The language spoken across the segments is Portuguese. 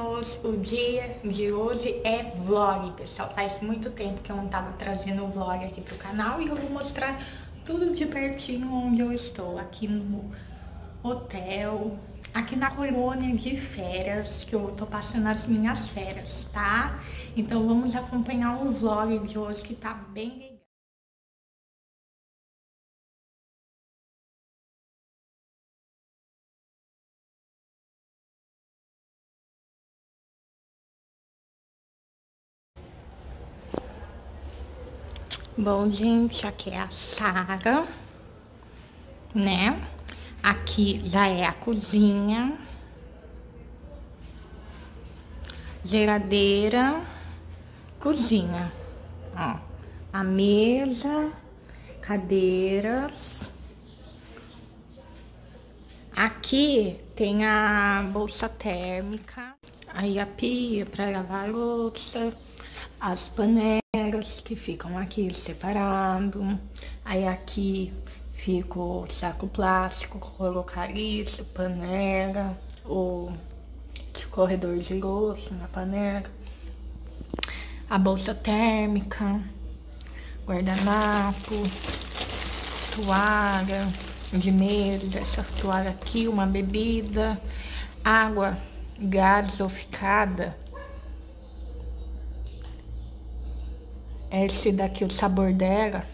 O dia de hoje é vlog, pessoal. Faz muito tempo que eu não tava trazendo vlog aqui pro canal e eu vou mostrar tudo de pertinho onde eu estou, aqui no hotel, aqui na colônia de férias, que eu tô passando as minhas férias, tá? Então vamos acompanhar o vlog de hoje que tá bem Bom, gente, aqui é a Sara, né? Aqui já é a cozinha. Geladeira, cozinha. Ó, a mesa, cadeiras. Aqui tem a bolsa térmica. Aí a pia para lavar louça, as panelas que ficam aqui separado. Aí aqui fica o saco plástico, colocar isso, panela, o corredor de louça na panela, a bolsa térmica, guardanapo, toalha de mesa, essa toalha aqui, uma bebida, água gasosificada Esse daqui, o sabor dela.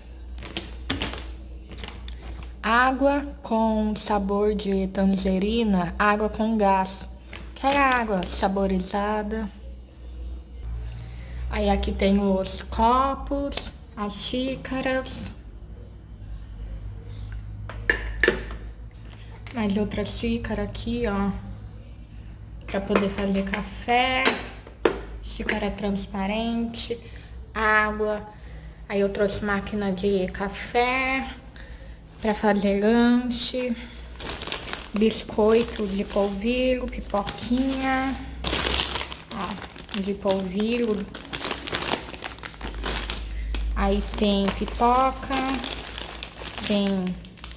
Água com sabor de tangerina, água com gás. Que é água saborizada. Aí aqui tem os copos, as xícaras. Mais outra xícara aqui, ó. Pra poder fazer café. Xícara transparente água. Aí eu trouxe máquina de café para fazer lanche, biscoito de polvilho, pipoquinha, ó, de polvilho. Aí tem pipoca, tem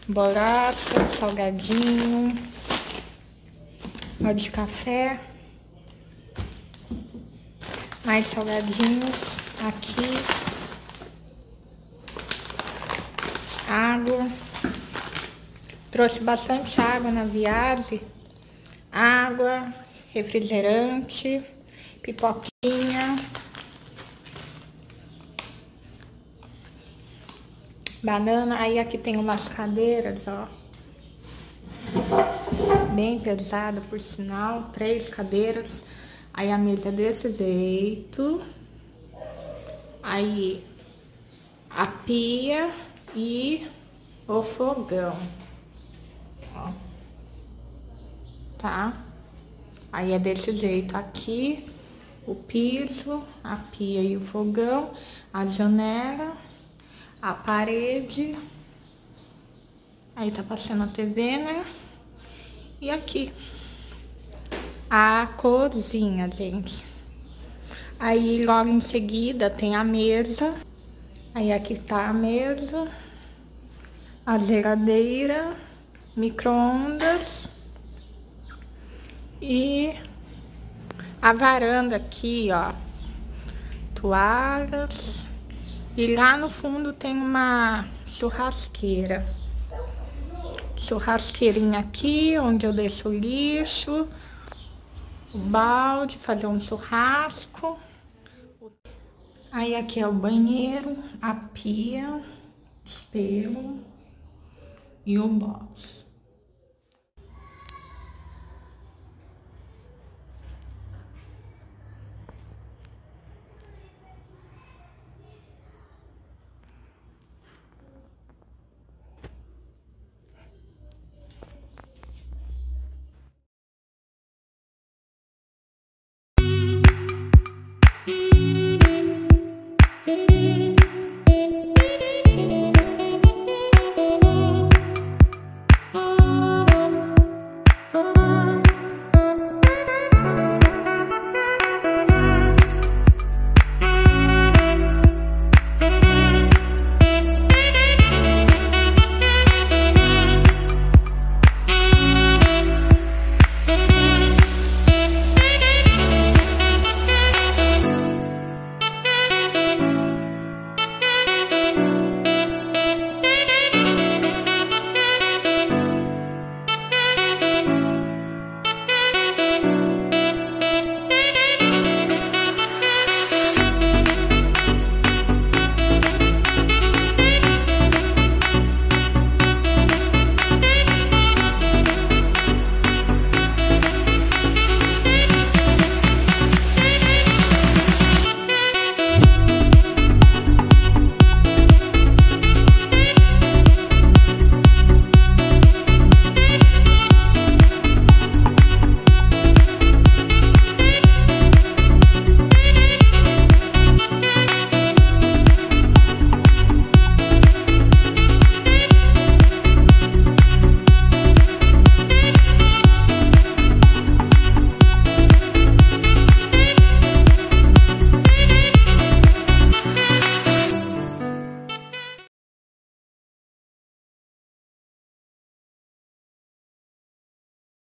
bolacha, salgadinho, ó de café, mais salgadinhos aqui água. Trouxe bastante água na viagem. Água, refrigerante, pipoquinha. Banana. Aí aqui tem umas cadeiras, ó. Bem pesada, por sinal. Três cadeiras. Aí a mesa desse jeito. Aí a pia e o fogão. Ó. Tá? Aí é desse jeito aqui, o piso, a pia e o fogão, a janela, a parede. Aí tá passando a TV, né? E aqui, a cozinha, gente. Aí logo em seguida tem a mesa. Aí aqui está a mesa, a geladeira, micro-ondas e a varanda aqui, ó. Toalhas. E lá no fundo tem uma churrasqueira. Churrasqueirinha aqui, onde eu deixo o lixo, o balde, fazer um churrasco. Aí aqui é o banheiro, a pia, espelho e o box. Thank you.